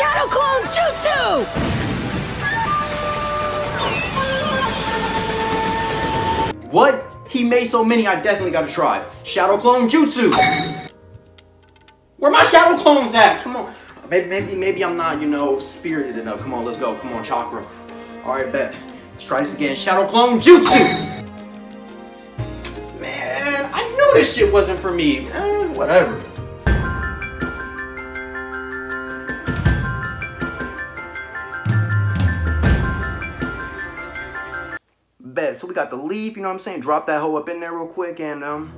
Shadow Clone Jutsu! What? He made so many, I definitely gotta try. Shadow Clone Jutsu! Where my Shadow Clones at? Come on. Maybe, maybe, maybe I'm not, you know, spirited enough. Come on, let's go. Come on, Chakra. Alright, bet. Let's try this again. Shadow Clone Jutsu! Man, I knew this shit wasn't for me. Whatever. Bet. So we got the leaf, you know what I'm saying? Drop that hoe up in there real quick and, um...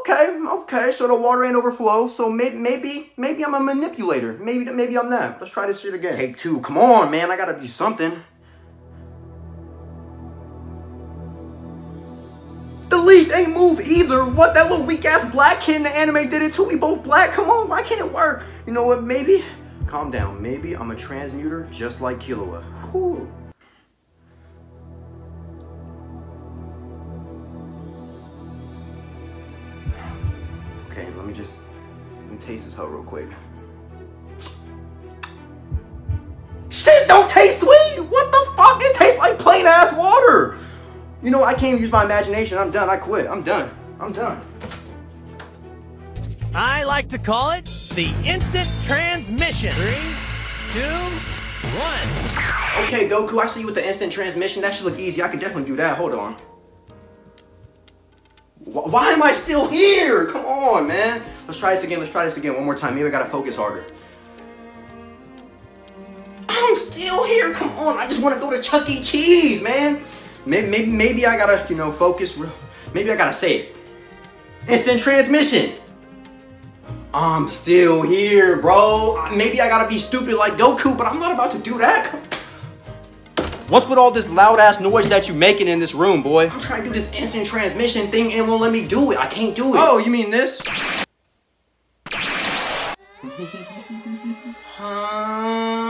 Okay, okay, so the water ain't overflow, so maybe, maybe, maybe I'm a manipulator. Maybe, maybe I'm that. Let's try this shit again. Take two. Come on, man. I gotta do something. The leaf ain't move either. What? That little weak ass black kid in the anime did it too. We both black. Come on, why can't it work? You know what? Maybe. Calm down. Maybe I'm a transmuter just like Killua. Whew. Okay, let me just let me taste this hoe real quick. Shit don't taste sweet! What the fuck? It tastes like plain ass water! You know, I can't use my imagination. I'm done. I quit. I'm done. I'm done. I like to call it the instant transmission. Three, two, one. Okay, Goku, I see you with the instant transmission. That should look easy. I can definitely do that. Hold on. Why am I still here? Come on, man. Let's try this again. Let's try this again. One more time. Maybe I gotta focus harder. I'm still here. Come on. I just want to go to Chuck E. Cheese, man. Maybe, maybe, maybe I gotta, you know, focus. Maybe I gotta say it. Instant transmission. I'm still here, bro. Maybe I gotta be stupid like Goku, but I'm not about to do that. What's with all this loud ass noise that you making in this room, boy? I'm trying to do this instant transmission thing and won't let me do it. I can't do it. Oh, you mean this? huh?